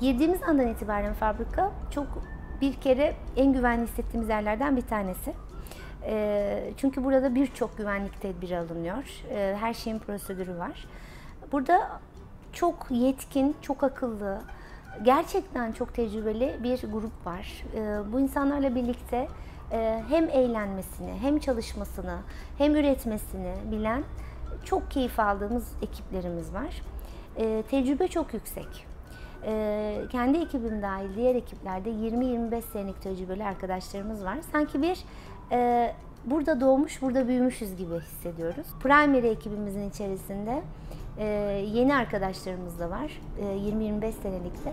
Girdiğimiz andan itibaren fabrika çok bir kere en güvenli hissettiğimiz yerlerden bir tanesi. Ee, çünkü burada birçok güvenlik tedbiri alınıyor. Ee, her şeyin prosedürü var. Burada çok yetkin, çok akıllı, gerçekten çok tecrübeli bir grup var. Ee, bu insanlarla birlikte e, hem eğlenmesini, hem çalışmasını, hem üretmesini bilen çok keyif aldığımız ekiplerimiz var. Tecrübe çok yüksek. Ee, kendi ekibim dahil diğer ekiplerde 20-25 senelik tecrübeli arkadaşlarımız var. Sanki bir e, burada doğmuş, burada büyümüşüz gibi hissediyoruz. Primary ekibimizin içerisinde e, yeni arkadaşlarımız da var. E, 20-25 senelikte.